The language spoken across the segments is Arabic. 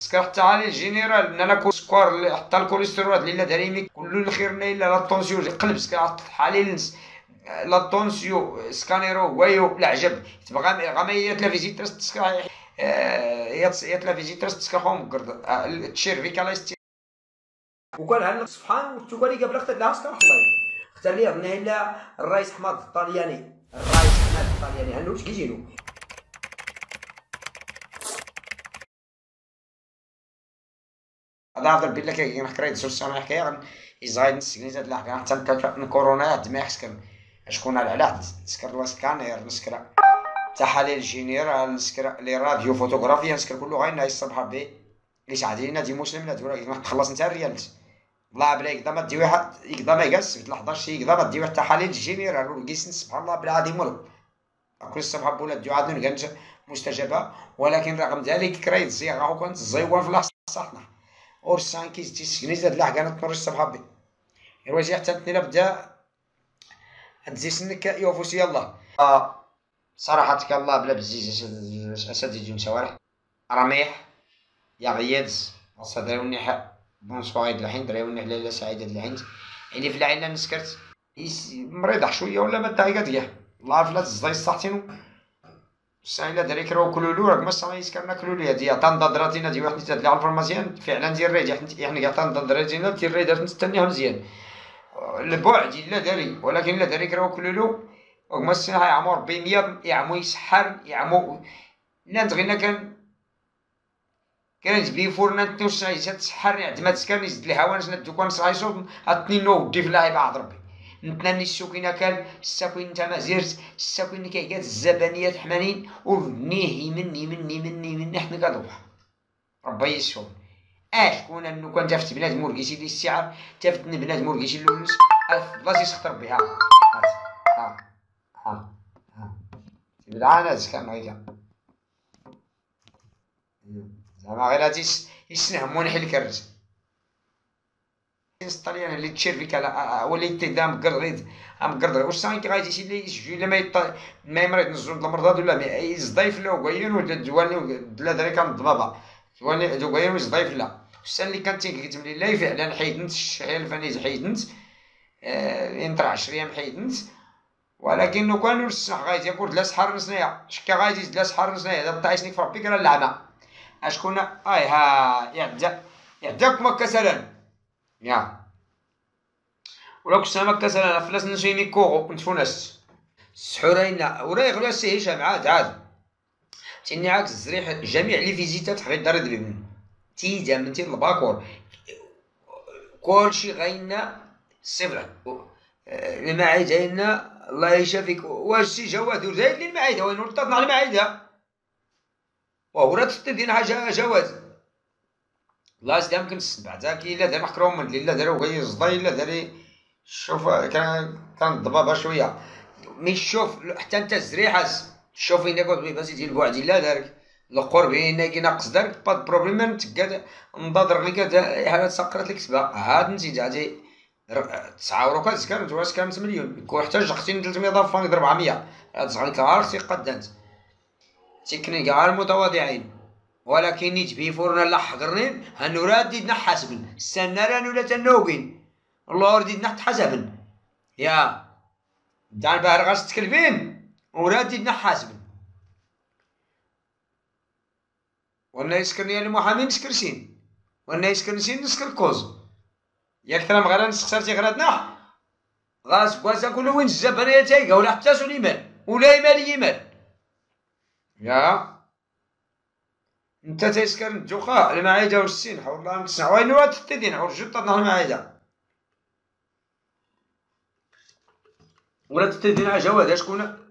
سكر حتى على الجينيرال أنا كل سكر حتى الكوليسترول اللي لا داري كل الخير إلا لا طونسيون القلب سكر حالي لنس لا طونسيو سكانيرو وايو العجب تبغى غامية لا فيزيترس تسكر يا لا فيزيترس تسكر خون قرد. تشير فيك على استي وكان هل سبحان وتقولي قبل اختار لا سكر الله اختار لي الا الرئيس حماد الطلياني. الرئيس حماد الطلياني. هنوش كيجينو هذا هضر بالله كي نحكي سوس سامع حكايه إزاي نسكني زاد لحكا حتى نتا كورونا عاد ما يحسكن شكون على علاج نسكر سكانير نسكر. تحاليل جينير نسكر لي راديو فوتوغرافيا نسكر كله غير نايس الصبح بي. ليش عادي نادي مسلم نادي ولا تخلص نتا الريالت الله بلا يقدر ما دي واحد يقدر ما يقص. في 11 يقدر ما دي واحد تحاليل جينيرال ولقيس سبحان الله بالعظيم ولا كل الصبح بولا دعاء نلقى مستجابة. ولكن رغم ذلك كرايت زيغا كانت زيوان في صحنا. اور سان كيز تيسكني زاد لحقانة تنور الصبح بي الواجه حتى تنيلا بدا تزي سنك يوفوس يلا صراحة الله. بلا بزيز اسد يجون شوارع رميح يا غيادز أصلا وني بون سواغي الحين دراوني لاله سعيدة الحين يعني في العين نسكرت مريض شوية ولا ما دايقة ديال الله عارف لا تزاي صحتينو سايلا دريك راهو كلولو راك ما سامي يسكرنا كلولو هادي عطان ضدراتينا دي واحد تدلع الفرماسيان فعلا ديال ريد يعني عطان ضدراتينا ديال ريد نستنيها مزيان. البعد إلا داري ولكن إلا داري راهو كلولو وما السنة يعمو ربي مية يعمو يسحر يعمو لا تغينا كان كان تبي فورنا تنوش تسحر عند ما تسكن يزد الهوا نزنا الدكان صاي صوت عطني نو في الله بعض ربي. نتناني السكينة كان السكين نتا ما زيرت السكين كيقات الزبانيات حمانين ونيه مني مني مني مني حنا كدوح ربي يسون اش كون انو كان تفت بنادم مرقيسي دي السعر تفت بنادم مرقيسي اللولس بلاصي يسخطر بها ها ها ها بالعانة كان غير زعما غير هادي يسنهمون حل كرز الطليان اللي تشير فيك على ولي تدا مقرد مقرد واش كي غادي اللي يسجل لا ما ما يمرض نزول المرضى ولا يزضيف له وين ولا دواني لا دري كان ضبابا دواني دواني ويزضيف لا السنة اللي كانت كتب لي لا فعلا حيدنت الشحال الفانيز حيدنت آه انطرع عشرين حيدنت ولكن لو كان الصح غادي يقول لا سحر نسنيا شكا غادي لا سحر نسنيا هذا طايسني في ربي كان اللعبه اشكون اي ها يعدا يعداك كسلا يا ولا كنت سامك كسلا فلاس نسيني كوغو كنت فونس سحورين وراي غلو سي هشام عاد عاد تيني عاكس الزريح جميع لي فيزيتات حقيقة دار دبي تيجا من تيد الباكور كلشي غاينا صفر المعايد عينا الله يشافيك واش سي جواد زايد لي المعايده وين ورطتنا على المعايده وهو تدين حاجة جواز الله يسلم يمكن بعد ذاك إلا دار محكروم من إلا دار غير زضي إلا دار شوف كان كان الضبابه شوية. مي شوف حتى أنت الزريحه شوف هنا قلت بس ديال البعد إلا دارك. القرب هنا كيناقص دارك با بروبليم تقاد نضادر غير حالات سقرت لك سبا هاد نزيد هادي تسعة ورو كان واش كانت مليون. يكون حتى جختين 300 ضرب 400 هاد صغير عارف قدانت تكني كاع المتواضعين ولكن يتبي فورنا لا حقرنين هنو رادي نحاسبن السنة لا تنوقين. الله ردي نحت يا دان بهر غاس تكلفين ورادي نحاسبن وأنا يسكرني المحامي نسكرسين وأنا يسكرسين نسكر كوز. ياك ترى مغالا نسخسرتي غير نح غاس كواسا كل وين الزبانية تايقا ولا حتى سليمان ولا يمال يمال يا. انت تيسكر الدخاء المعايدة والسين حول الله نسمع وين وات تدين حول جطة نهار المعايدة ولا تتدين على جواد شكون؟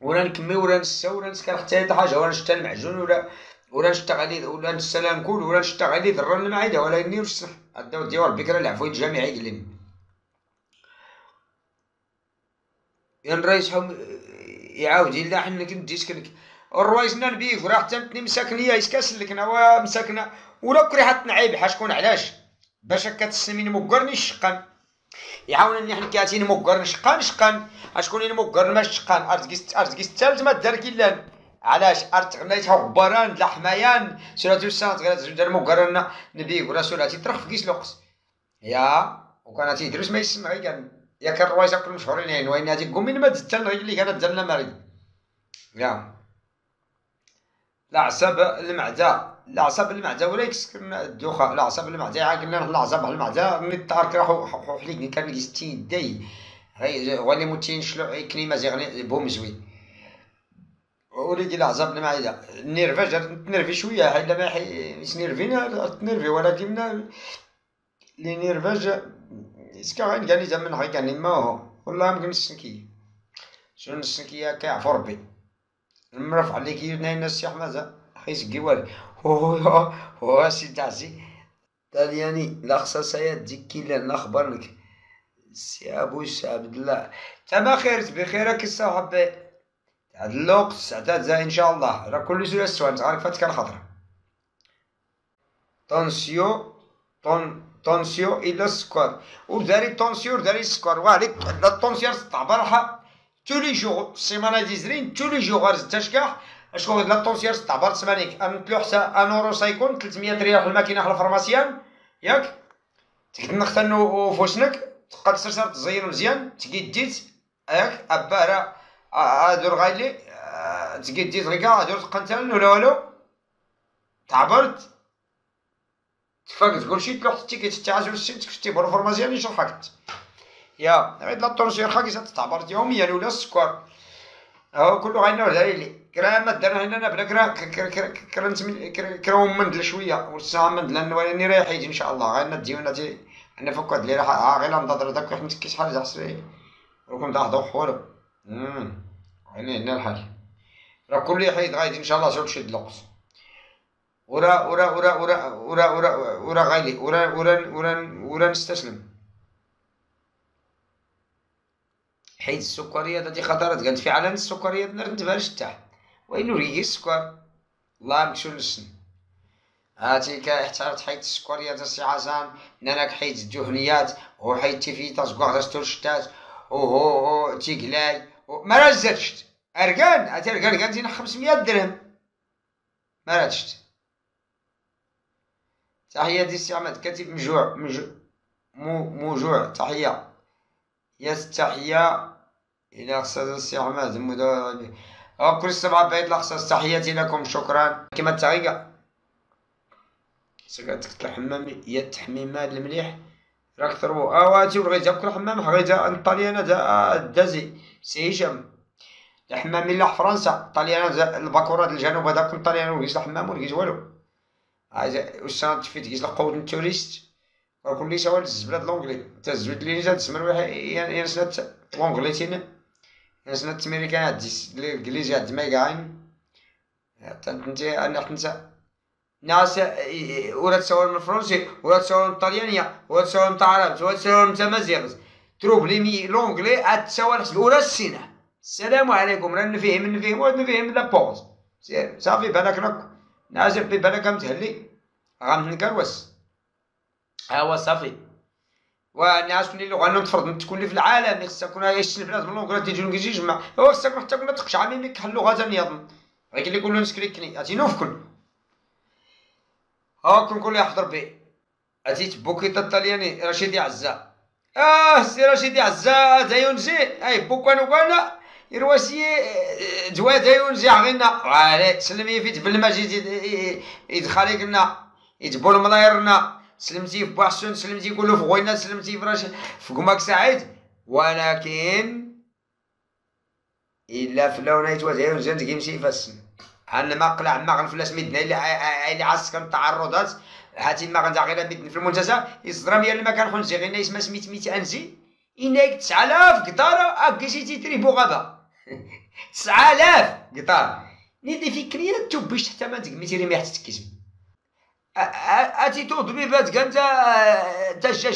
ولا نكمي ولا نسا ولا نسكر حتى حاجة. ولا نشتا المعجون ولا ولا نشتغل ولا نسلام كل ولا نشتغل ذرا المعايدة ولا يني وش الدور ديال ربي كرا العفو الجامعي قلني ين رئيس حم يعاود إلا حنا كنت الروايزنا نبيك وراه مساكنية يسكاس لك نوا مساكنة ولا كري حط نعيب حاشكون علاش؟ باش كتسميني مقرني شقان يعاونني حنا كاتين مقرن شقان شقان اشكون مقرن ماش شقان ارزقيس ارزقيس الثالث ما دار كيلان علاش؟ ارتغنيت غبران لا حمايان. سورة السنة غير زوج مقرنا نبي ولا سورة تطرح في كيس لوقت يا وكان تيدرس ما يسمع كان. يا كان روايز كل مشهورين يعني وين هذيك قوم من ما تزتن غير اللي كانت زلنا مري يا. العصب المعدة العصب المعدة ولا يكسكن الدوخة العصب المعدة عاقلنا العصب المعدة من الطارك راحو حليق كان يستين دي ولي موتين شلو كلمة زي بوم زوين. وليدي العصب المعدة النيرفاج تنرفي شوية حيت ما حي نيرفينا تنرفي ولكن لي نيرفاج اسكا غين كان زعما غير كان ما هو والله يمكن السنكية. شنو السنكية؟ كيعفو ربي. المرفع اللي كيدنا الناس يا حمازة خيس قوال هو هو سي تعسي. طالياني لا خصاصة ديك كيلا نخبرنك سي أبو عبد الله. تما خير بخيرك الصاحب هاد الوقت ساعتات زي إن شاء الله. راه كل سوره السؤال عارف فات كان خطره طونسيو طون طونسيو إلى السكر وداري طونسيو داري السكر وهذيك الطونسيون تعبرها تو لي جور السيمانه دي زرين تو لي جور غير تشكاح اشكون لا طونسيون تعبر سمانيك امتلو حتى ان اورو سايكون 300 ريال في الماكينه في الفارماسيان ياك تقدر نختنو فوسنك تبقى تسرسر تزين مزيان تقيديت ياك ابا ادور غايلي تقيديت غيكا ادور تقنتان ولا والو تعبرت تفاق تقول شي تلوح التيكيت تاع السيت كتبتي بالفورماسيون يشرحك يا عيد لا خاكي تعبرت يوميا ولا السكر هو كله غينور دايلي كرا ما درنا هنا بلا كرا كرا كرا كرا مندل شوية والساعة مندل لأنه راني رايح يجي ان شاء الله غير نديونا تي أنا فك هاد الليلة غير نضرب داك واحد متكيش حاجة حسري وكم تاع ضوء حولو امم هنا الحال راه كل حيد غايد ان شاء الله شوف شد لقص ورا ورا ورا ورا ورا ورا ورا غايلي ورا ورا ورا ورا نستسلم حيت السكريات هذه خطرت. قالت في عالم السكريات نار نتبارش تاع وين ريقي السكر؟ الله مكشو نسن هاتي كاحترت حيت السكريات السي عزام ناناك حيت الدهنيات وحيت تيفيتا زكوغ تسترشتات وهو هو تيقلاي ما رزتشت ارقان هاتي ارقان قالت 500 درهم. ما رزتشت تحية دي السي عماد كاتب مجوع مجوع موجوع. تحية. يستحيا إلى أخصاص السي عماد مدرب كل سبعة بيت الأخصاص تحياتي لكم شكرا. كما التغيقة سكاتك الحمام هي التحميمة المليح. راك ثرو اواتي ولغيت كل حمام غيتا الطليانة دا دازي سي هشام. الحمام اللي فرنسا. الطليانة الباكورات الجنوب هذاك الطليان ولقيت الحمام ولقيت والو. واش تفيت كيس لقود التوريست. كل سوال الزبلة لونجلي تا الزبلة اللي جات تسمى يعني سنة لونجلي تينا. سنة تميريكان ديس الانجليزي هاد ما كاين انت أنا حتى ناس ولا تسول من الفرنسي ولا تسول من الطليانية ولا تسول من العرب ولا تسول من تمازيغ تروب لي مي لونجلي عاد تسول حسب ولا السنة السلام عليكم. راه نفهم نفهم نفهم لا بوز. صافي بالك نازل ببالك متهلي غنكروس ها هو صافي. اللي غنم تفرض تكون لي في العالم خصها تكون هي البلاد من لونغ تيجي نجي يجمع هو خصك حتى كنا تقش عامين كحل لغه ثانية يظن غير اللي يقولوا نسكريكني أتي نوفكن ها كل يحضر بي. أتي بوكيتا الطلياني رشيدي عزا آه سي رشيدي عزا دايونزي أي بوكانو كانا يرواسي جوا دايونزي عغينا. وعلي سلمي في جبل المجيد يدخلي قلنا يجبو الملايرنا سلمتي في بوحسون سلمتي كله في غوينا سلمتي في راش في قماك سعيد. ولكن إلا فلاونا يتوازعون وزان تقيمشي فاسن أنا ما قلع ما غنفلاس مدنا اللي اللي عسكر التعرضات هاتي ما غنزع غير مدن في المنتزه. يصدر ميا المكان خنزي غير يسمى سميت ميت أنزي. إنك 9000 قطارة أكيشي تيتري بوغابا 9000 قطار نيدي فكرية تبش حتى ما تقمي تيري ما تتكسب. اتي ضبيبات كانت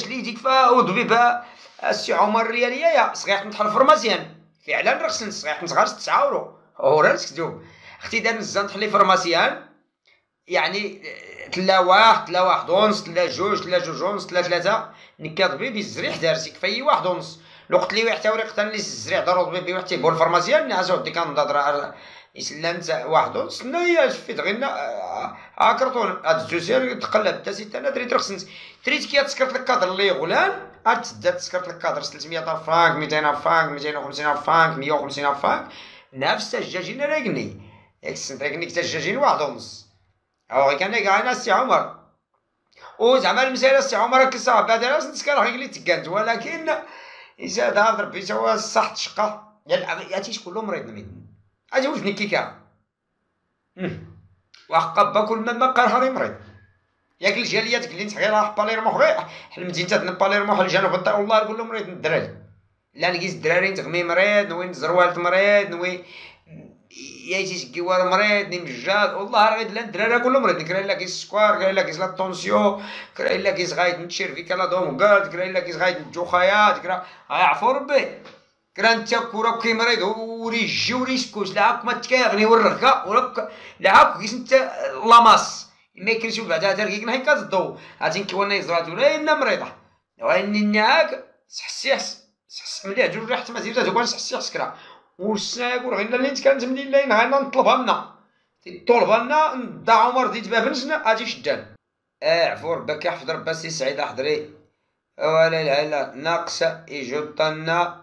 لي ديك فا وضبيبها السي عمر الرياليه يا صغير نطحن فرماسيان فعلا رخص صغير نصغر 9 اورو اورا تكتب أختي دار نزان تحلي فرماسيان يعني تلا واحد تلا واحد ونص تلا جوج تلا جوج ونص تلا ثلاثة نكا ضبيبي الزريح دارسيك في واحد ونص. الوقت اللي واحد تاوري قتل لي الزريح دارو ضبيبي واحد تيبول فرماسيان نعزو ديك كان يسلم واحد. تسنى هي شفيت غير ها كرتون هاد الجوج تقلب حتى ستة أنا دريت رخص تريت كي تسكرت لك كادر اللي غلام عاد تسدا تسكرت لك كادر 300 فرانك 200 فرانك 250 فرانك 150 فرانك نفس الدجاجين راكني ياك السنت راكني حتى الدجاجين واحد ونص. أو كان كاع السي عمر. وزعما المسألة السي عمر كسا بعد راس نسكر غير اللي تكانت ولكن إذا هذا ربي سوا الصح تشقى. يا تيش كله مريض نميد واش نكيكا وحقا كل ما قرهري مريض ياك الجاليات اللي نتحكي راه باليرمو غير. المدينة تاع باليرمو الجنوب والله نقول لهم مريض الدراري لا نقيس الدراري نتغمي مريض نوين زروالت مريض نوي يايتي كيوار مريض ني مجاد والله راه غير الدراري كلهم مريض. كراي لا كيس السكر كراي لا كيس لا طونسيون كراي لا كيس غايت نتشير فيك لا دوم قالت كراي لا كيس غايت نتجوخيات كرا يعفو ربي. كرا انت كورا كي مريض وريجي وريسكوس لعاك ما تكاغني وركا ورك لعاك كيس انت لاماس ما يكريش بعدا تركيك نهي كتضو هاتين كوانا يزرات ولا إنا مريضة وإني نعاك سحسي حس سحس مليح جوج ريحة ما زيدات وكان سحسي حس كرا والسنا يقول غير اللي كانت منين لين غانا نطلبها لنا طلبها لنا دا عمر ديت بابنسنا أجي شدان آه عفور بك يحفظ ربي سي سعيد حضري ولا لا لا ناقصة يجوطنا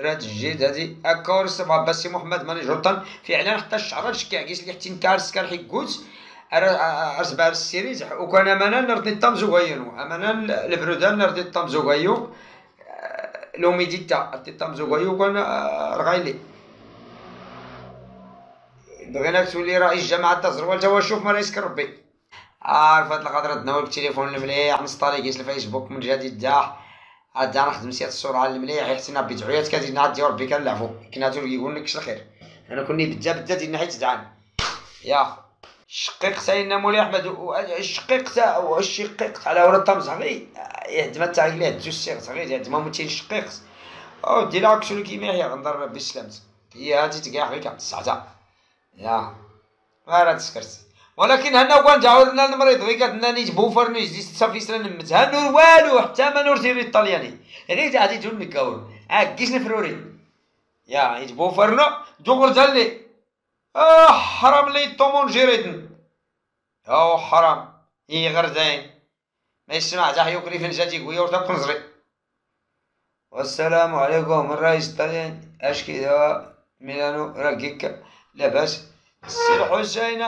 راد الجيد هادي. اكور سبعة باسي محمد ماني جوطن فعلا حتى الشعر شكا كيس اللي حتى نكارس كان حيكوت ارسبع السيريز. وكان امانا نرضي الطم زوغيون امانا البرودان نرضي الطم زوغيون لوميديتا الطم زوغيون كان رغايلي بغينا تولي رئيس جماعة تزروال توا شوف ما رئيسك ربي عارف هاد القدرة تناول التليفون المليح نسطالي كيس الفيسبوك من جديد داح عاد نخدم سيات السرعة المليح يحسن بدعويات كتزيد نعدي ربي كنلعبو كنا تولي يقول لك الخير. أنا كوني بدا بدا دينا حيت تدعان يا شقيق سيدنا مولاي أحمد الشقيق تا الشقيق على ورا الطمز غي يهدم تاع ليه جوج صغير. يهدم موتين الشقيق أو دير لك شنو كيما هي غنضر بالسلامت هي هادي تقع غير الساعة يا. راه تسكرت ولكن هنا كان تعاودنا المريض غير قالت لنا نيت بوفر نيت دي صافي سلا نمت. هنور والو حتى ما نورتي الطلياني. غير غادي تقول نكاور عكيش نفروري. يا نيت بوفرنا جوغر تالي آه حرام لي طومون جيريتن أو حرام. هي غردين ما يسمع تاع يوكري فين جاتي قوية ورتا قنزري والسلام عليكم الرئيس الطلياني اش كذا ميلانو راكيك لاباس. السي الحسين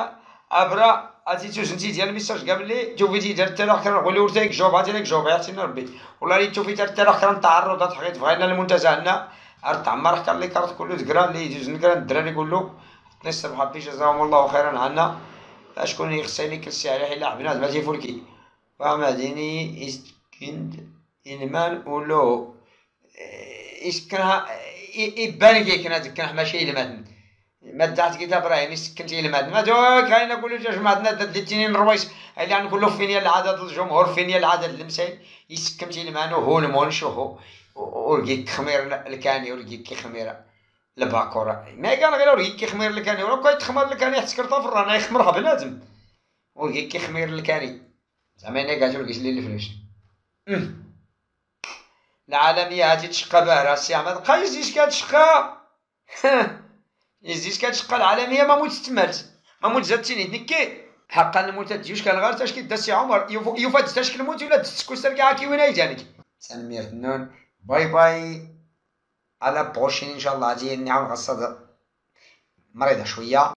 ابرا اتي توزنتي ديال الميساج قبل لي توفيتي دار التاريخ كنقول له ورتيك جوب هاتي لك جوب يعطينا ربي والله لي توفي دار كان تعرضات حقيقة بغينا المنتزه لنا تعمر كان لي كارت كله تقرا اللي يجوز نقرا الدراري كله نصر حبي جزاهم الله خيرا عنا شكون يخصني كلسي على حلا بنات ما تيفولكي وعماديني اسكند إنمان ولو إسكنها إبان كي كنا ماشي المتن ما دعت كتاب إبراهيم سكنتي المتن ما جو كاين نقول جوج معدنا دلتيني نرويس. اللي نقول له فين هي العدد الجمهور؟ فين هي العدد المسائل يسكنتي المانو هو المونش هو ورقيك خمير الكاني ورقيك خميرة الباكورة. ما قال غير ورقيك كيخمير الكاني ورا كاين تخمر الكاني يحتكر طفر رانا يخمرها بنادم. ورقيك كيخمير الكاني. زعما إنا قاعد نقول لي الفلوس. العالمية هاتي تشقى باه راسي. عماد قايس إيش كتشقى يزيش كتشقى العالمية ما موت تمالت ما موت زادتيني نكي حقا الموت تجيوش كان غير تاش كيدا سي عمر. يوفا تاش الموت ولا تسكوسر كاع كي وين يجانك سلمي فنون. باي باي. على بروشين إن شاء الله. غادي نعاود غصد مريضة شوية.